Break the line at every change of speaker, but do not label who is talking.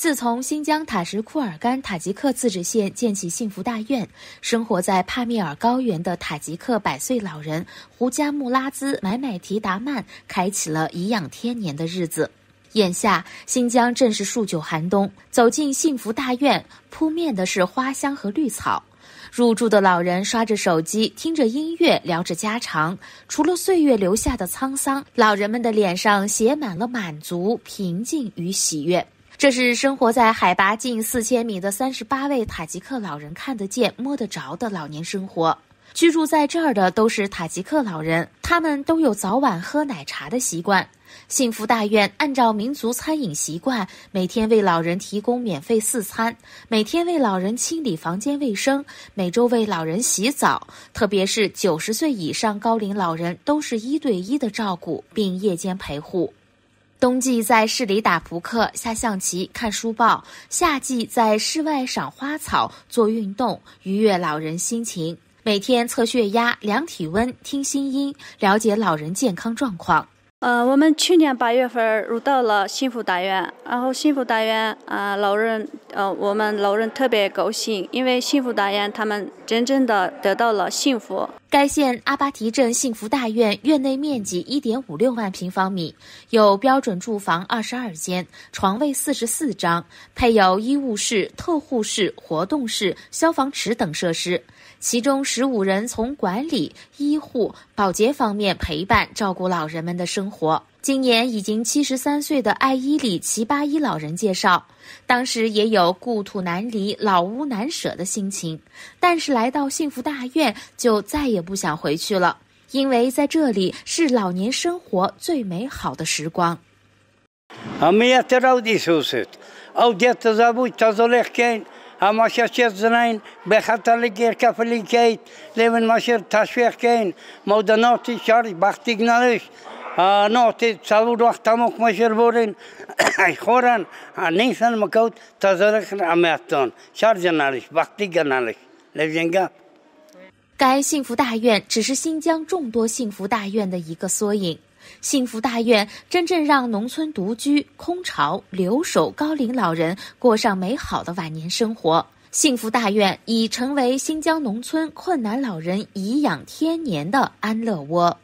自从新疆塔什库尔干塔吉克自治县建起幸福大院，生活在帕米尔高原的塔吉克百岁老人胡加木拉兹买买提达曼开启了颐养天年的日子。眼下，新疆正是数九寒冬，走进幸福大院，扑面的是花香和绿草。入住的老人刷着手机，听着音乐，聊着家常。除了岁月留下的沧桑，老人们的脸上写满了满足、平静与喜悦。这是生活在海拔近四千米的三十八位塔吉克老人看得见、摸得着的老年生活。居住在这儿的都是塔吉克老人，他们都有早晚喝奶茶的习惯。幸福大院按照民族餐饮习惯，每天为老人提供免费四餐，每天为老人清理房间卫生，每周为老人洗澡。特别是九十岁以上高龄老人，都是一对一的照顾，并夜间陪护。冬季在市里打扑克、下象棋、看书报；夏季在室外赏花草、做运动，愉悦老人心情。每天测血压、量体温、听心音，了解老人健康状况。
呃，我们去年八月份入到了幸福大院，然后幸福大院啊，老人呃，我们老人特别高兴，因为幸福大院他们真正的得到了幸福。
该县阿巴提镇幸福大院院内面积一点五六万平方米，有标准住房二十二间，床位四十四张，配有医务室、特护室、活动室、消防池等设施。其中十五人从管理、医护、保洁方面陪伴照顾老人们的生。今年已经七十三岁的艾伊里齐巴伊老人介绍，当时也有故土难离、老屋难舍的心情，但是来到幸福大院就再也不想回去了，因为在这里是老年生活最美好的时光。
اما شاشير زنين بخطر لقير كفلي كيت لمن ماشير تشويق كين مودناتي شاري بختي نالش
该幸福大院只是新疆众多幸福大院的一个缩影。幸福大院真正让农村独居空巢留守高龄老人过上美好的晚年生活。幸福大院已成为新疆农村困难老人颐养天年的安乐窝。